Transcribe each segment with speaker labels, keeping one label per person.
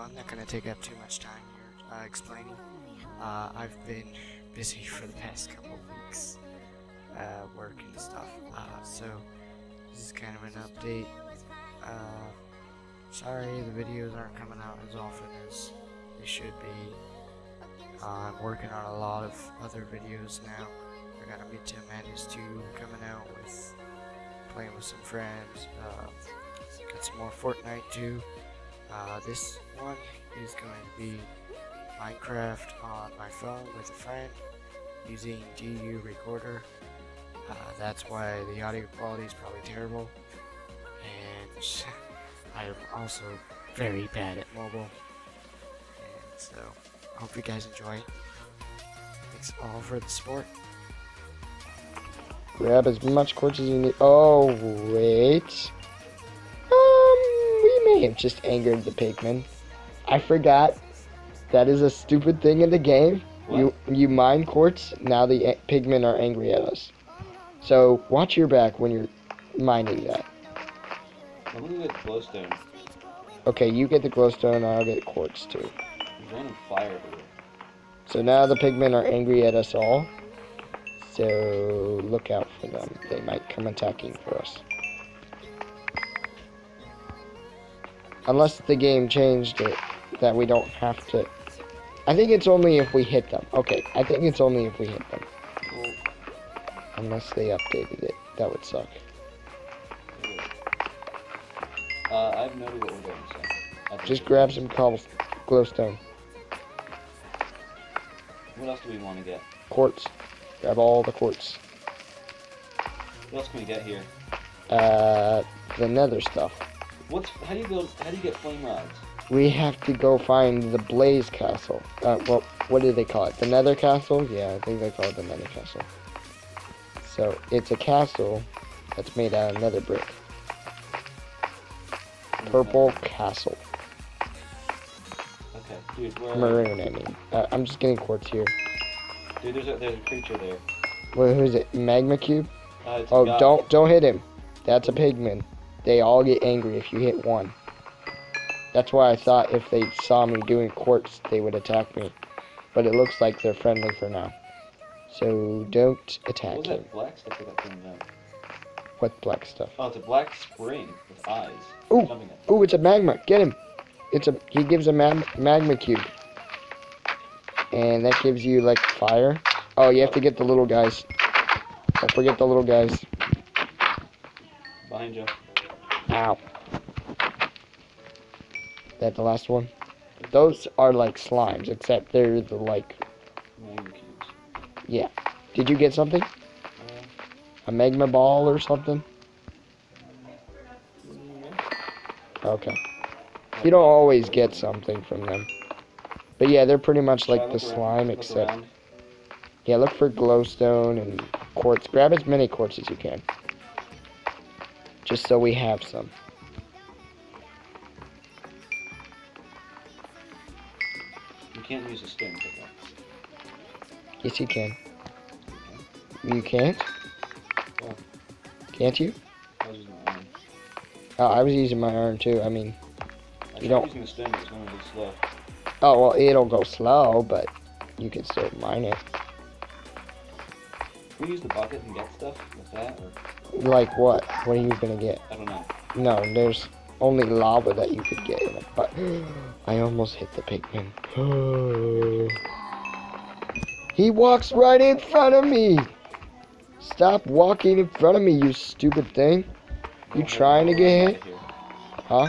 Speaker 1: I'm not going to take up too much time here uh, explaining. Uh, I've been busy for the past couple weeks, uh, work and stuff, uh, so this is kind of an update. Uh, sorry the videos aren't coming out as often as they should be. Uh, I'm working on a lot of other videos now. I got a Midtown Madness 2 coming out with playing with some friends. Got some more Fortnite too. Uh, this one is going to be Minecraft on my phone with a friend using DU Recorder. Uh, that's why the audio quality is probably terrible. And I am also very bad at mobile. And so, hope you guys enjoy. Thanks all for the support.
Speaker 2: Grab as much quartz as you need. Oh, wait. May have just angered the pigmen. I forgot. That is a stupid thing in the game. You you mine quartz. Now the a- pigmen are angry at us. So watch your back when you're mining that.
Speaker 3: I'm looking at glowstone.
Speaker 2: Okay, you get the glowstone. I'll get quartz too.
Speaker 3: There's fire everywhere.
Speaker 2: So now the pigmen are angry at us all. So look out for them. They might come attacking for us. Unless the game changed it that we don't have to. I think it's only if we hit them. Okay, I think it's only if we hit them. Unless they updated it. That would suck.
Speaker 3: Uh, I've noted what we're doing, so.
Speaker 2: Just grab some cobble glowstone.
Speaker 3: What else do we want to get?
Speaker 2: Quartz. Grab all the quartz.
Speaker 3: What else can we get here?
Speaker 2: Uh, the nether stuff.
Speaker 3: What's how do you build? How do you get flame rods?
Speaker 2: We have to go find the Blaze Castle. Uh, well, what do they call it? The Nether Castle? Yeah, I think they call it the Nether Castle. So, it's a castle that's made out of nether brick. Purple Castle.
Speaker 3: Okay, dude. Where?
Speaker 2: Maroon, I mean. Uh, I'm just getting quartz here.
Speaker 3: Dude, there's a there's a creature there.
Speaker 2: Well, who is it? Magma Cube?
Speaker 3: Uh,
Speaker 2: Oh, don't don't hit him. That's a pigman. They all get angry if you hit one. That's why I thought if they saw me doing quartz, they would attack me. But it looks like they're friendly for now. So don't
Speaker 3: What
Speaker 2: attack him.
Speaker 3: that black stuff that thrown? Uh,
Speaker 2: what black stuff?
Speaker 3: Oh, it's a black spring with eyes.
Speaker 2: Ooh. Ooh, it's a magma. Get him. It's a he gives a mag- magma cube. And that gives you like fire. Oh, you have to get the little guys. Don't forget the little guys.
Speaker 3: Behind you.
Speaker 2: Ow. That the last one? Those are like slimes, except they're the like. Yeah. Did you get something? A magma ball or something? Okay. You don't always get something from them. But yeah, they're pretty much like the slime, except. Yeah, look for glowstone and quartz. Grab as many quartz as you can. Just so we have some.
Speaker 3: You can't use a stem pickup.
Speaker 2: Yes, you can. You can't?
Speaker 3: Yeah.
Speaker 2: Can't you?
Speaker 3: I was using my arm.
Speaker 2: Oh, I was using my arm too. I mean,
Speaker 3: I
Speaker 2: You don't-
Speaker 3: using the stem, it's going really slow.
Speaker 2: oh well, it'll go slow, but you can still mine it.
Speaker 3: Can we use the bucket and get stuff with that, or
Speaker 2: Like what? What are you gonna get?
Speaker 3: I don't know.
Speaker 2: No, there's only lava that you could get in it. But I almost hit the pigman. he walks right in front of me. Stop walking in front of me, you stupid thing. You trying to get hit? Huh?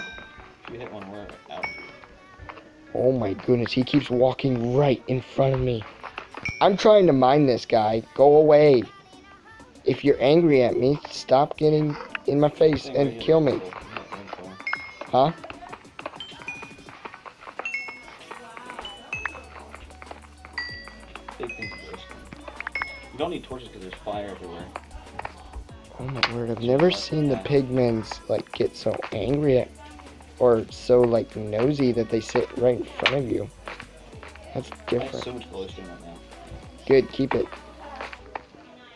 Speaker 3: If you hit one, we're out.
Speaker 2: Oh my goodness, he keeps walking right in front of me. I'm trying to mine this guy. Go away. If you're angry at me, stop getting in my face and kill me.
Speaker 3: for- hit one for.
Speaker 2: Huh?
Speaker 3: Big thing. You don't need torches because there's fire everywhere.
Speaker 2: Oh my word, I've never seen the pigmans like get so angry at or so like nosy that they sit right in front of you. That's different.
Speaker 3: so much glowstone right now.
Speaker 2: Good, keep it.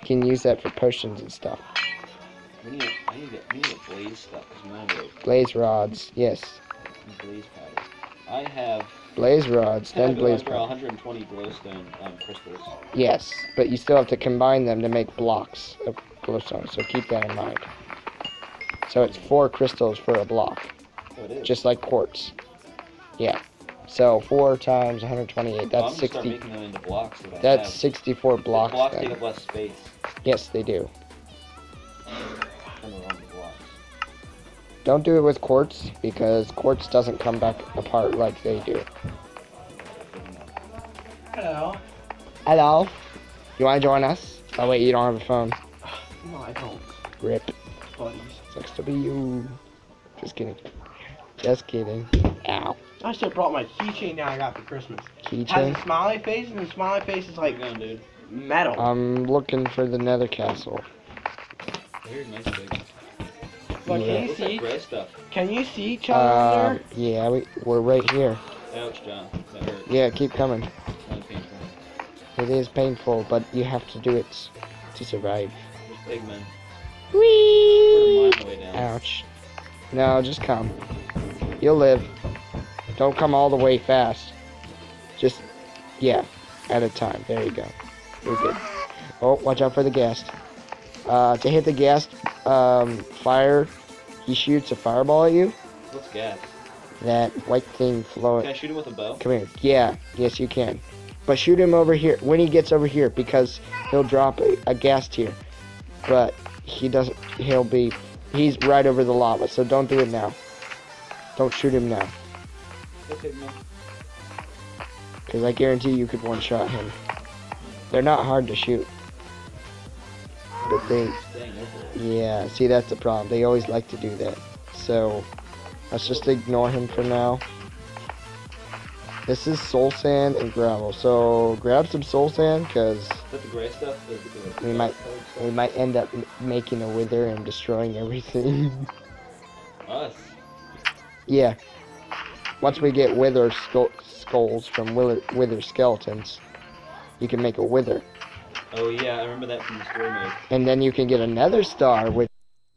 Speaker 2: You can use that for potions and stuff.
Speaker 3: We need, I need need blaze stuff because we want to
Speaker 2: Blaze rods, yes.
Speaker 3: blaze powder. I have
Speaker 2: Blaze rods, then blaze rods.
Speaker 3: 120 glowstone um, crystals.
Speaker 2: Yes, but you still have to combine them to make blocks of glowstone, so keep that in mind. So it's four crystals for a block,
Speaker 3: Oh, it is.
Speaker 2: just like quartz. Yeah. So four times 128,
Speaker 3: Oh, I'm
Speaker 2: that's
Speaker 3: gonna start
Speaker 2: 60.
Speaker 3: making them into blocks that
Speaker 2: That's
Speaker 3: have.
Speaker 2: 64
Speaker 3: The
Speaker 2: blocks
Speaker 3: blocks take up less space
Speaker 2: Yes, they do.
Speaker 3: than the ones with blocks.
Speaker 2: Don't do it with quartz because quartz doesn't come back apart like they do.
Speaker 4: Hello.
Speaker 2: Hello. You want to join us? Oh wait, you don't have a phone.
Speaker 4: No, I don't.
Speaker 2: Rip.
Speaker 4: Buddies.
Speaker 2: Sucks to be you. Just kidding. Just kidding. Ow.
Speaker 4: I still brought my keychain down I got for Christmas.
Speaker 2: Keychain?
Speaker 4: Has a smiley face, and the smiley face is like
Speaker 3: Like going, dude.
Speaker 4: metal.
Speaker 2: I'm looking for the nether castle.
Speaker 3: Here's nice big.
Speaker 4: but
Speaker 2: yeah.
Speaker 4: can you see?
Speaker 3: gray stuff?
Speaker 4: Can you see each other?
Speaker 2: Um, yeah, we, we're right here.
Speaker 3: Ouch, John. That hurt.
Speaker 2: Yeah, keep coming.
Speaker 3: That was painful.
Speaker 2: It is painful, but you have to do it to survive.
Speaker 3: There's pigmen.
Speaker 2: Whee!
Speaker 3: Put a mine way down.
Speaker 2: Ouch. No, just come. You'll live. Don't come all the way fast. Just, yeah, at a time. There you go. You're good. Oh, watch out for the ghast. Uh, to hit the ghast, um, fire, he shoots a fireball at you.
Speaker 3: What's ghast?
Speaker 2: That white thing flowing.
Speaker 3: Can I shoot him with a bow?
Speaker 2: Come here. Yeah, yes, you can. But shoot him over here when he gets over here because he'll drop a, a ghast here. But he doesn't. He'll be. He's right over the lava, so don't do it now. Don't shoot him now. Because I guarantee you could one shot him. They're not hard to shoot. But they.
Speaker 3: Dang, over it.
Speaker 2: Yeah, see, that's the problem. They always like to do that. So, let's just ignore him for now. This is soul sand and gravel. So, grab some soul sand, because
Speaker 3: the gray stuff? The, the,
Speaker 2: We might- we might end up making a wither and destroying everything.
Speaker 3: Us.
Speaker 2: yeah. Once we get wither skull- skulls from wither, wither skeletons, you can make a wither.
Speaker 3: Oh yeah, I remember that from the story mode.
Speaker 2: And then you can get another star, which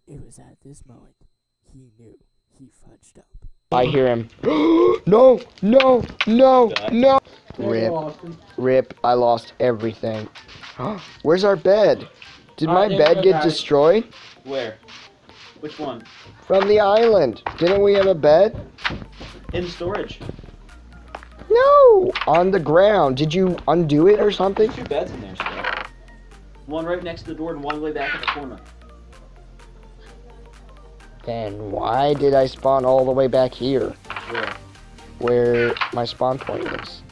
Speaker 1: It was at this moment he knew he fudged up.
Speaker 2: I hear him. no, no, no, no. Rip. Rip, I lost everything. Where's our bed? Did
Speaker 4: Uh,
Speaker 2: my
Speaker 4: there
Speaker 2: bed get
Speaker 4: guys.
Speaker 2: destroyed?
Speaker 3: Where? Which one?
Speaker 2: From the island. Didn't we have a bed?
Speaker 3: In storage.
Speaker 2: No! On the ground. Did you undo it or something?
Speaker 3: There's two beds in there still. One right next to the door and one way back in the corner.
Speaker 2: Then why did I spawn all the way back here?
Speaker 3: Where?
Speaker 2: Where my spawn point is?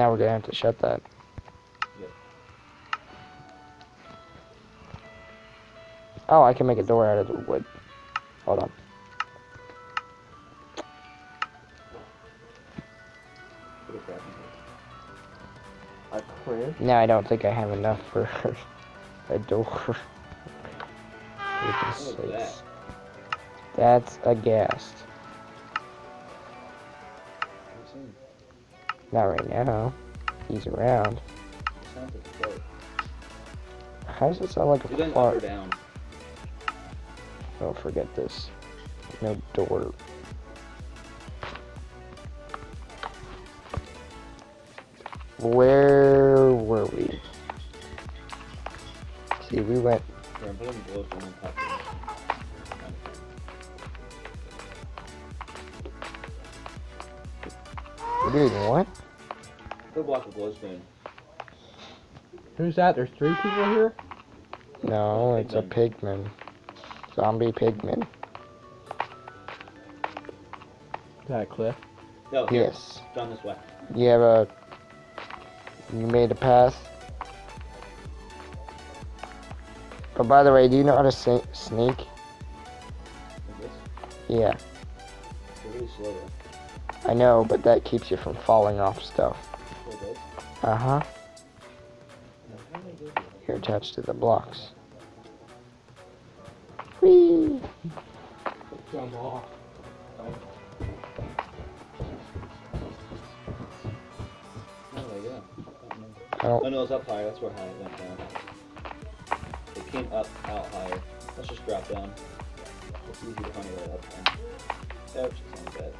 Speaker 2: Now we're gonna have to shut that. Oh, I can make a door out of the wood. Hold on.
Speaker 3: Put a crafting table.
Speaker 4: A crib?
Speaker 2: Now I don't think I have enough for a door. Goodness
Speaker 3: What is that?
Speaker 2: sakes. That's a ghast. Not right now. He's around.
Speaker 3: Sounds like a fart.
Speaker 2: How does it sound like
Speaker 3: You're
Speaker 2: a
Speaker 3: up
Speaker 2: fart?
Speaker 3: down.
Speaker 2: Don't forget this. No door. Where were we? See, we went.
Speaker 3: Here, I'm putting glowstone on top of
Speaker 2: We're doing what?
Speaker 3: It. Put a block of glowstone.
Speaker 4: Who's that? There's three people here?
Speaker 2: No, it's a pigman. Zombie pigman.
Speaker 4: Is that a cliff?
Speaker 3: No, here.
Speaker 2: Yes.
Speaker 3: Down this way.
Speaker 2: You have a. You made a path. But by the way, do you know how to sa- sneak?
Speaker 3: Like this.
Speaker 2: Yeah,
Speaker 3: They're really slow though.
Speaker 2: I know, but that keeps you from falling off stuff.
Speaker 3: So good.
Speaker 2: Uh huh.
Speaker 3: Now, how do I go here?
Speaker 2: You're attached to the blocks. Whee!
Speaker 4: Jump off.
Speaker 3: I don't. Oh no, it's up higher. That's where high it went down. It came up out higher. Let's just drop down. It's easy to find way up then. Ouch, it's on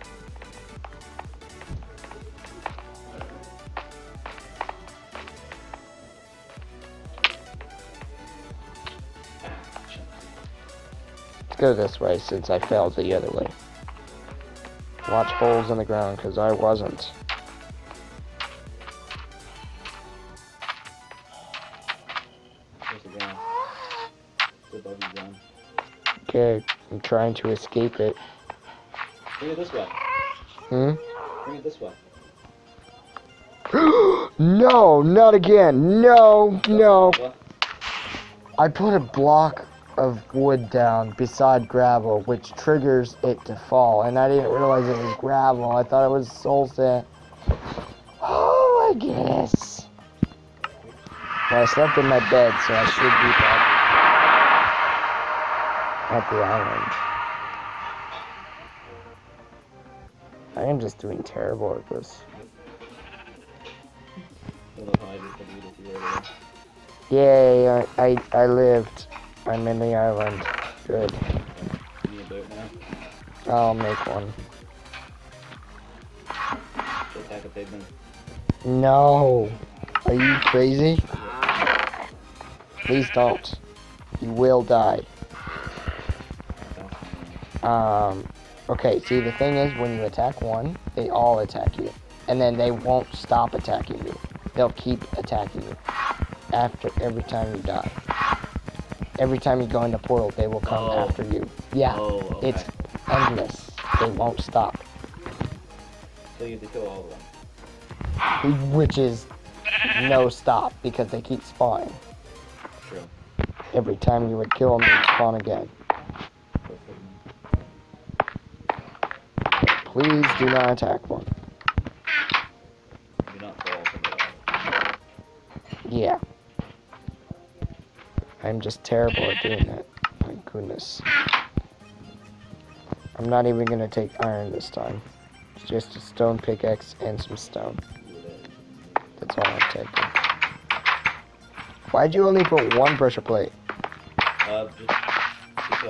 Speaker 2: go this way since I failed the other way. Watch holes in the ground, because I wasn't.
Speaker 3: There's the ground. It's above the ground.
Speaker 2: Okay, I'm trying to escape it.
Speaker 3: Bring it this way.
Speaker 2: Hmm?
Speaker 3: Bring it this way.
Speaker 2: no, not again. No, no.
Speaker 3: What?
Speaker 2: I put a block of wood down beside gravel, which triggers it to fall, and I didn't realize it was gravel. I thought it was soul sand. Oh, I guess. Well, I slept in my bed, so I should be back at the island. I am just doing terrible at this. Yay, I, I, I lived. I'm in the island. Good.
Speaker 3: You need a boat now.
Speaker 2: I'll make one.
Speaker 3: Attack a pigman.
Speaker 2: No. Are you crazy? Please don't. You will die. Um, okay, see, the thing is, when you attack one, they all attack you. And then they won't stop attacking you. They'll keep attacking you. After every time you die. Every time you go into portal, they will come
Speaker 3: Oh.
Speaker 2: after you. Yeah,
Speaker 3: Oh, okay.
Speaker 2: it's endless. They won't stop.
Speaker 3: So you have to kill all of them.
Speaker 2: Which is no stop because they keep spawning.
Speaker 3: True.
Speaker 2: Every time you would kill them, they'd spawn again. Please do not attack one.
Speaker 3: Do not fall from the.
Speaker 2: Yeah. I'm just terrible at doing that. My goodness. I'm not even gonna take iron this time. It's just a stone pickaxe and some stone. That's all I'm taking. Why'd you only put one pressure plate?
Speaker 3: Uh, just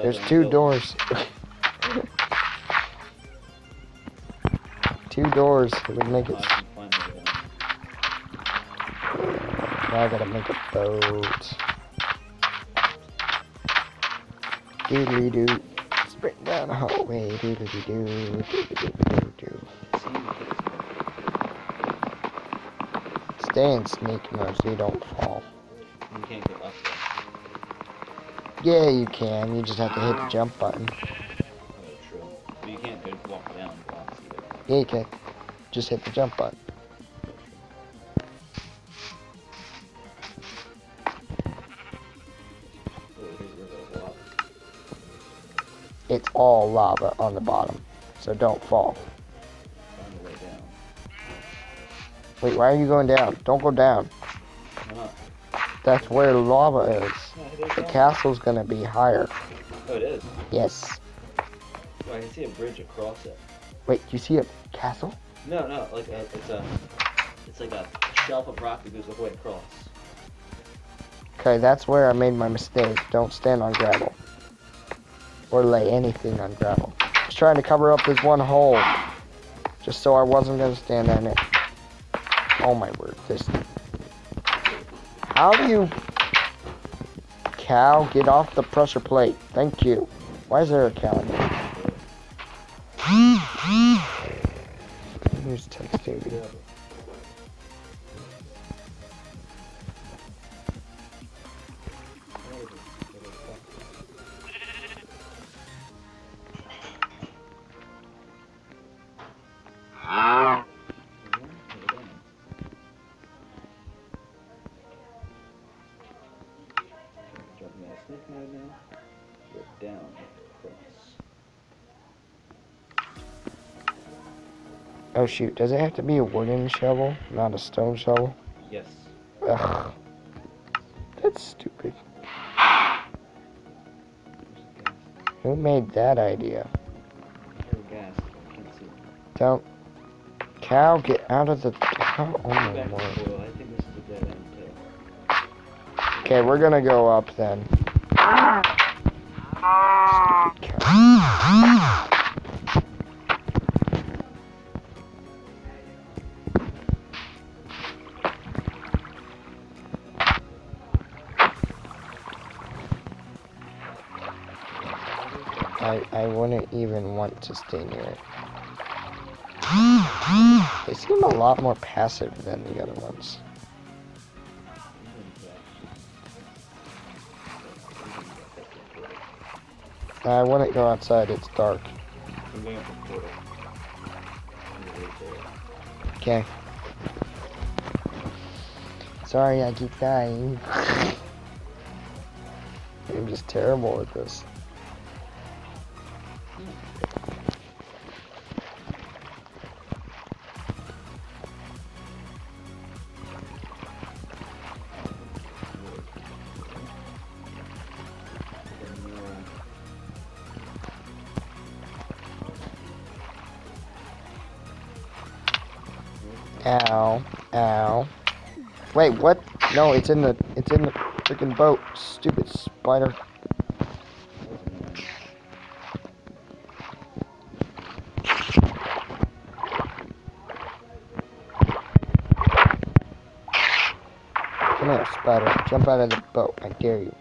Speaker 2: There's
Speaker 3: I'm
Speaker 2: two doors. two doors would make it.
Speaker 3: can find the.
Speaker 2: Now I gotta make a boat. Doodly doo. Sprint down the hallway. Doodly doo. Doodly doo doo.
Speaker 3: See, you
Speaker 2: Stay in sneak mode so you don't fall.
Speaker 3: You can't get up there.
Speaker 2: Yeah, you can. You just have to hit the jump button.
Speaker 3: Oh, true. But you can't go walk down blocks either.
Speaker 2: Yeah, you can. Just hit the jump button. It's all lava on the bottom. So don't fall.
Speaker 3: Find a way down.
Speaker 2: Wait, why are you going down? Don't go down. That's where lava is.
Speaker 3: No,
Speaker 2: The castle's gonna be higher.
Speaker 3: Oh, it is.
Speaker 2: Yes.
Speaker 3: Oh, I can see a bridge across it.
Speaker 2: Wait, do you see a castle?
Speaker 3: No, no, like a, it's a, it's like a shelf of rock that goes all the way across.
Speaker 2: Okay, that's where I made my mistake. Don't stand on gravel. Or lay anything on gravel. I was trying to cover up this one hole. Just so I wasn't gonna stand on it. Oh my word, this. How do you. Cow, get off the pressure plate. Thank you. Why is there a cow in there? Who's texting Oh shoot, does it have to be a wooden shovel, not a stone shovel?
Speaker 3: Yes.
Speaker 2: Ugh. That's stupid. Who made that idea?
Speaker 3: Carry gas. Can't see.
Speaker 2: Don't. Cow, get out of the. Cow. Oh my lord.
Speaker 3: foil. I think this is a dead end too.
Speaker 2: Okay, we're gonna go up then. Ah. Stupid cow. I, I wouldn't even want to stay near it. They seem a lot more passive than the other ones. I wouldn't go outside, it's dark. Okay. Sorry, I keep dying. I'm just terrible at this. It's in the it's in the freaking boat. Stupid spider. Come here, spider. Jump out of the boat. I dare you.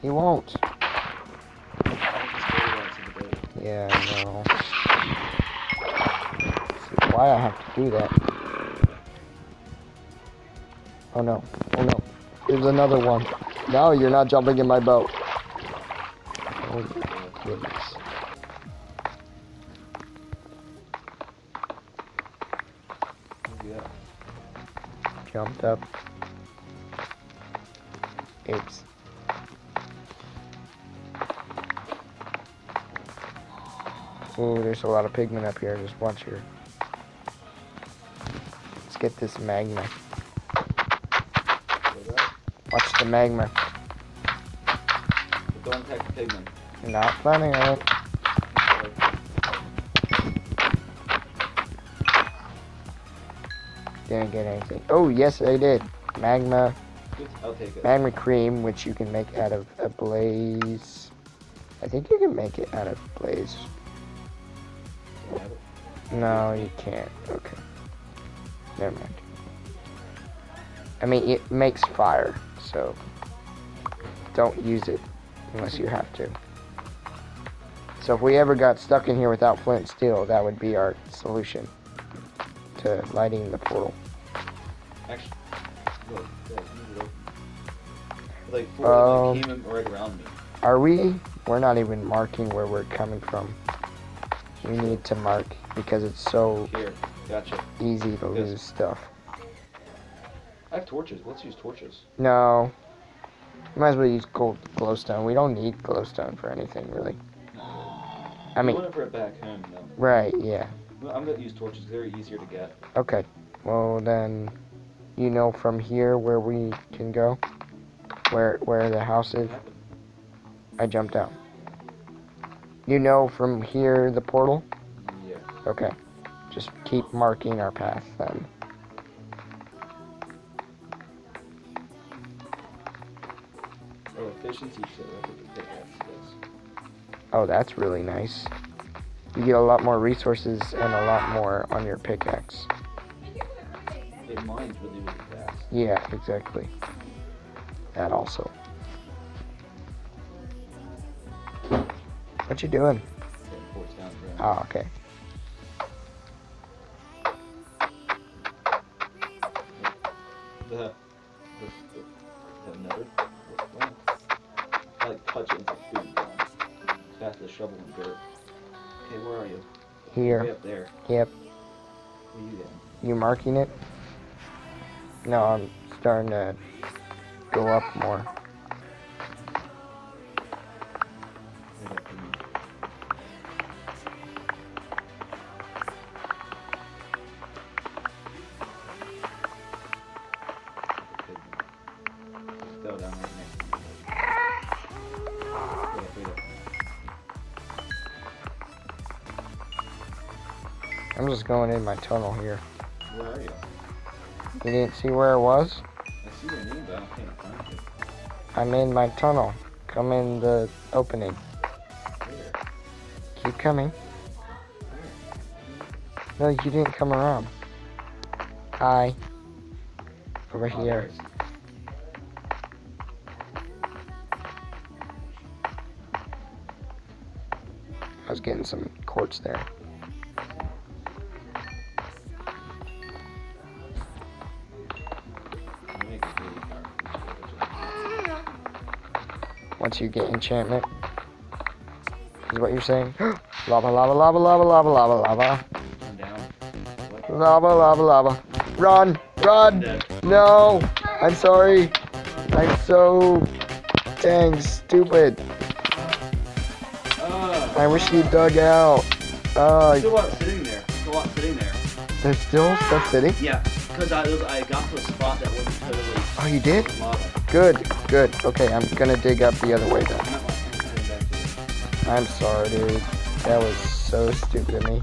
Speaker 2: He won't. Yeah, I know. See, why I have to do that? Oh no. Oh no. There's another one. No, you're not jumping in my boat. Oh my goodness.
Speaker 3: Yeah.
Speaker 2: Jumped up. Oops. Ooh, there's a lot of pigmen up here. Just watch here. Let's get this magma. Watch the magma.
Speaker 3: Don't attack the pigman.
Speaker 2: Not planning on it. Didn't get anything. Oh, yes, I did. Magma.
Speaker 3: I'll take it.
Speaker 2: Magma cream, which you can make out of a blaze. I think you can make it out of blaze.
Speaker 3: Can I have it?
Speaker 2: No, you can't. Okay. Never mind. I mean, it makes fire, so don't use it unless you have to. So if we ever got stuck in here without flint and steel, that would be our solution to lighting the portal.
Speaker 3: Actually, look, yeah, leave it. Like, four
Speaker 2: Um,
Speaker 3: like, came right around me.
Speaker 2: Are we? We're not even marking where we're coming from. We need to mark because it's so
Speaker 3: Here, gotcha.
Speaker 2: easy to
Speaker 3: Yes.
Speaker 2: lose stuff.
Speaker 3: I have torches. Let's use torches.
Speaker 2: No. You might as well use gold glowstone. We don't need glowstone for anything, really. I mean...
Speaker 3: Whenever back home, though.
Speaker 2: Right, yeah.
Speaker 3: I'm going to use torches. They're easier to get.
Speaker 2: Okay. Well, then... You know from here where we can go? Where where the house is? I jumped out. You know from here the portal?
Speaker 3: Yeah.
Speaker 2: Okay. Just keep marking our path, then.
Speaker 3: efficiency.
Speaker 2: Oh, that's really nice. You get a lot more resources and a lot more on your pickaxe.
Speaker 3: It mines really, really fast.
Speaker 2: Yeah, exactly. That also. What you doing? Oh, okay.
Speaker 3: Here. Way up there.
Speaker 2: Yep.
Speaker 3: What are you doing?
Speaker 2: You marking it? No, I'm starting to go up more. just going in my tunnel here.
Speaker 3: Where are you?
Speaker 2: You didn't see where I was?
Speaker 3: I see your name, but I can't find it.
Speaker 2: I'm in my tunnel. Come in the opening. Keep coming. No, you didn't come around. Hi. Over
Speaker 3: oh,
Speaker 2: here. I was getting some quartz there.
Speaker 3: you
Speaker 2: get enchantment. Is what you're saying? lava, lava, lava, lava, lava, lava, lava.
Speaker 3: I'm down. What?
Speaker 2: Lava, lava, lava. Run, run! No! I'm sorry. I'm so dang stupid. I wish you dug out. Uh, there's
Speaker 3: still a lot sitting there. There's a lot sitting there.
Speaker 2: There's still stuff sitting?
Speaker 3: Yeah, because I, I got to a spot that wasn't totally.
Speaker 2: Oh, you did?
Speaker 3: Lava.
Speaker 2: Good. Good. Okay, I'm gonna dig up the other way then.
Speaker 3: I'm
Speaker 2: sorry, dude. That was so stupid of me.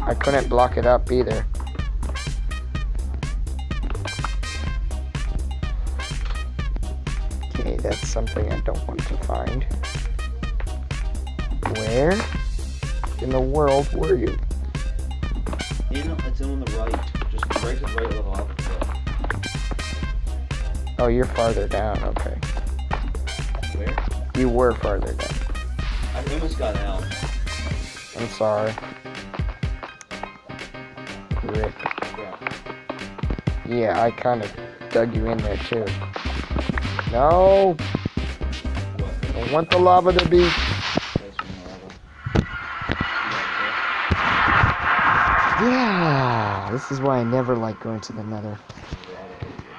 Speaker 2: I couldn't block it up either. Okay, that's something I don't want to find. Where in the world were you?
Speaker 3: It's on the right. Just right, right above.
Speaker 2: Oh, you're farther down. Okay.
Speaker 3: Where?
Speaker 2: You were farther down.
Speaker 3: I almost got out.
Speaker 2: I'm sorry. Rick.
Speaker 3: Yeah,
Speaker 2: yeah I kind of dug you in there too. No.
Speaker 3: What?
Speaker 2: I don't want the lava to be. Yeah, this is why I never like going to the nether.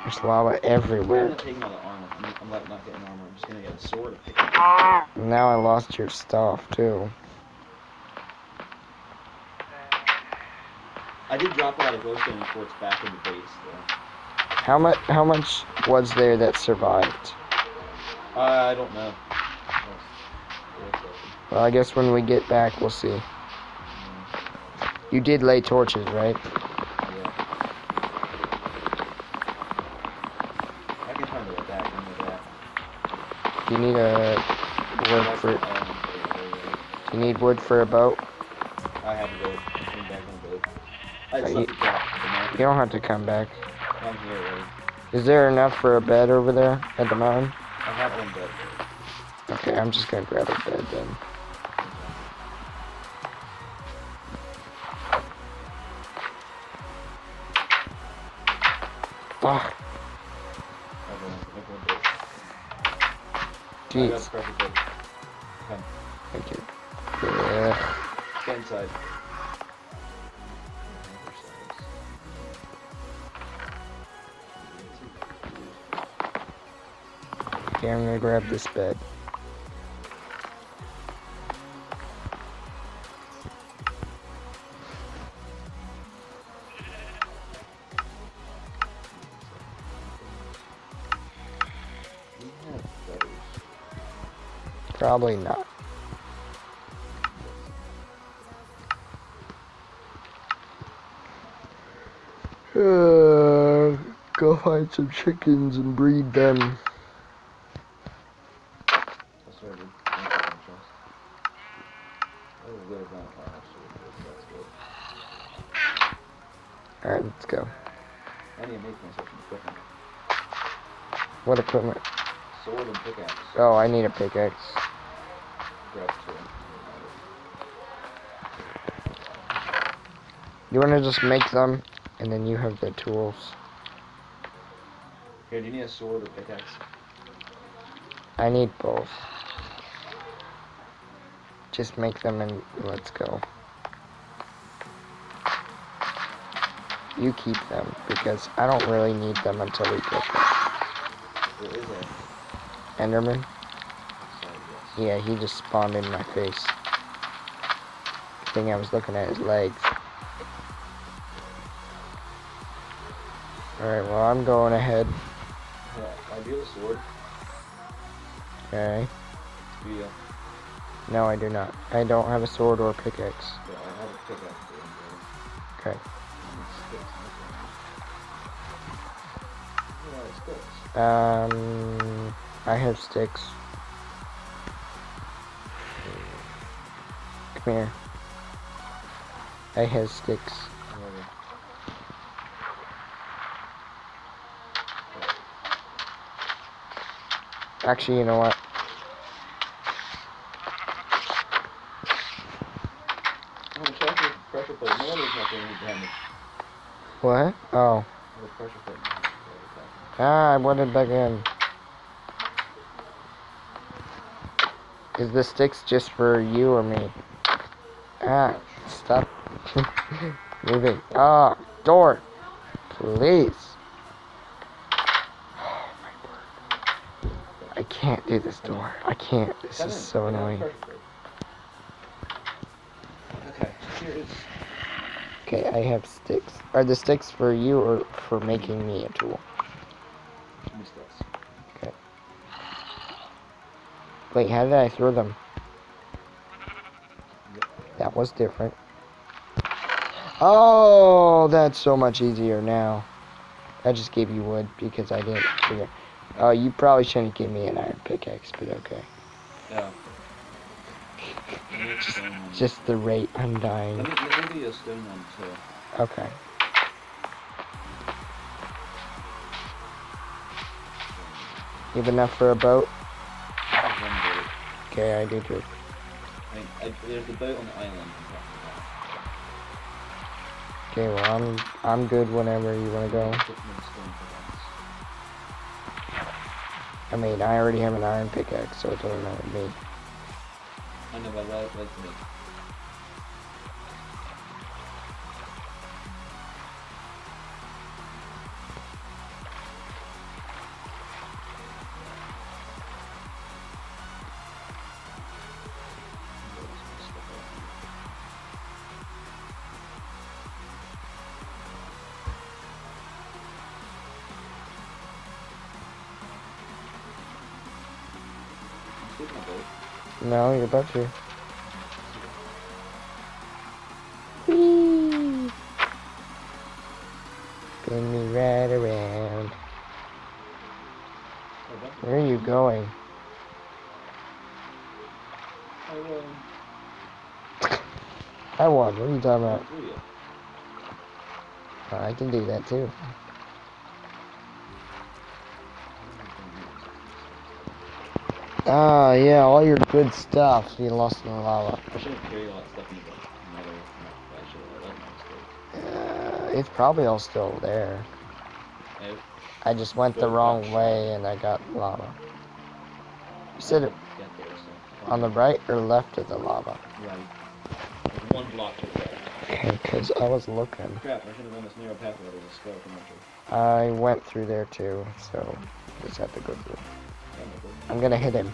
Speaker 2: There's lava everywhere.
Speaker 3: I'm not getting armor. I'm just gonna get a sword.
Speaker 2: Now I lost your stuff too.
Speaker 3: I did drop a lot of glowstone before back in the base though.
Speaker 2: How much? How much was there that survived?
Speaker 3: Uh, I don't know.
Speaker 2: Well, I guess when we get back, we'll see. You did lay torches, right? you need a wood for... Do you need wood for a boat?
Speaker 3: I have a boat. I'm back on boat. I just
Speaker 2: you, you don't have to come back.
Speaker 3: I'm here.
Speaker 2: Is there enough for a bed over there at the mountain?
Speaker 3: I have one bed.
Speaker 2: Okay, I'm just gonna grab a bed then. Fuck. Jeez. Thank you. Yeah.
Speaker 3: Get inside.
Speaker 2: Okay, I'm gonna grab this bed. Probably not. Uh, go find some chickens and breed them.
Speaker 3: That's what I did. Thank you for the trust. We got a vampire actually. That's good.
Speaker 2: Alright, let's go.
Speaker 3: I need to make myself some equipment.
Speaker 2: What equipment?
Speaker 3: Sword and pickaxe.
Speaker 2: Oh, I need a pickaxe.
Speaker 3: Grab two.
Speaker 2: You wanna just make them, and then you have the tools.
Speaker 3: Here, do you need a sword or pickaxe?
Speaker 2: I need both. Just make them and let's go. You keep them because I don't really need them until we get them.
Speaker 3: There is a
Speaker 2: Enderman? Yeah, he just spawned in my face. Thing I was looking at his legs. Alright, well I'm going ahead.
Speaker 3: I do have a sword.
Speaker 2: Okay.
Speaker 3: You?
Speaker 2: No, I do not. I don't have a sword or a pickaxe.
Speaker 3: Yeah, I have a pickaxe.
Speaker 2: Okay.
Speaker 3: Sticks.
Speaker 2: Um, I have sticks. Come here. I have sticks. Actually, you know what?
Speaker 3: Oh, the pressure, pressure plate. No wonder it's not doing any damage.
Speaker 2: What? Oh.
Speaker 3: The pressure plate. is attacking.
Speaker 2: Ah, I wanted it back in. Is the sticks just for you or me? Ah, stop moving. Ah, door. Please. Oh, my word. I can't do this door. I can't. This is so
Speaker 3: Get on the
Speaker 2: annoying.
Speaker 3: Okay, here is.
Speaker 2: Okay, I have sticks. Are the sticks for you or for making me a tool?
Speaker 3: Me.
Speaker 2: Wait, how did I throw them? That was different. Oh, that's so much easier now. I just gave you wood because I didn't figure. Oh, you probably shouldn't give me an iron pickaxe, but okay.
Speaker 3: Yeah. Let me get stone one.
Speaker 2: Just the rate I'm dying.
Speaker 3: Let me, let me be a stone one too.
Speaker 2: Okay. You have enough for a boat?
Speaker 3: I have one boat.
Speaker 2: Okay, I do too.
Speaker 3: I mean, I, there's the boat on the island.
Speaker 2: Okay, well I'm I'm good whenever you wanna go. I mean, I already have an iron pickaxe, so it doesn't matter to me.
Speaker 3: I know, but I like, like
Speaker 2: No, you're about to. Whee! Spin me right around.
Speaker 3: oh,
Speaker 2: Where are you going?
Speaker 3: I, um,
Speaker 2: I won. What are you talking about?
Speaker 3: you.
Speaker 2: I can do that too. Ah, yeah, all your good stuff you lost in the lava.
Speaker 3: I shouldn't carry all that stuff in the Nether. I should have let my.
Speaker 2: Uh, it's probably all still there.
Speaker 3: I
Speaker 2: I just went the wrong
Speaker 3: catch.
Speaker 2: way and I got lava. You said it
Speaker 3: there, so.
Speaker 2: on the right or left of the lava?
Speaker 3: Right. There's one block to the right.
Speaker 2: Okay, because I was looking.
Speaker 3: Crap, I should have done this narrow path where there's a skeleton.
Speaker 2: I went through there too, so just have to go through. I'm gonna hit him.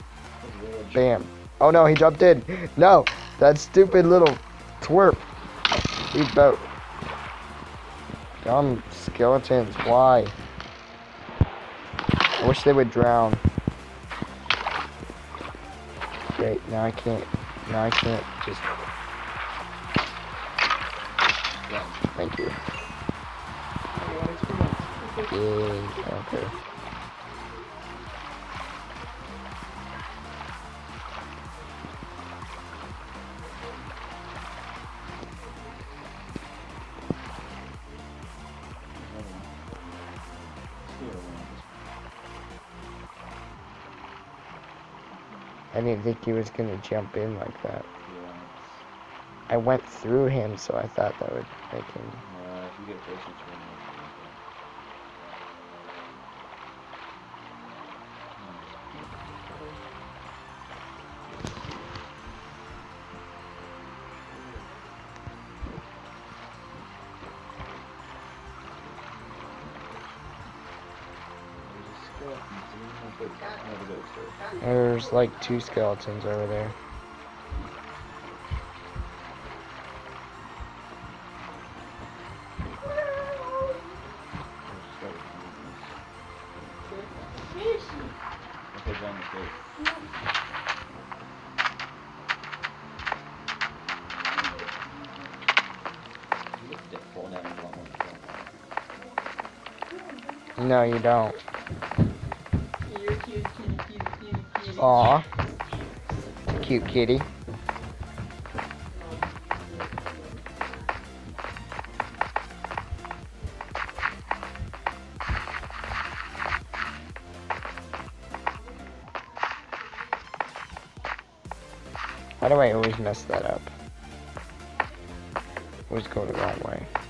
Speaker 2: Bam. Oh no, he jumped in. No, that stupid little twerp. Eat boat. Dumb skeletons. Why? I wish they would drown. Great. Now I can't. Now I can't just. Thank you. Okay. Think he was gonna jump in like that.
Speaker 3: Yeah.
Speaker 2: I went through him, so I thought that would make him.
Speaker 3: Uh,
Speaker 2: Like two skeletons over there.
Speaker 3: There's a skeleton.
Speaker 2: Aw. Cute kitty. Why do I always mess that up? Always go the wrong way.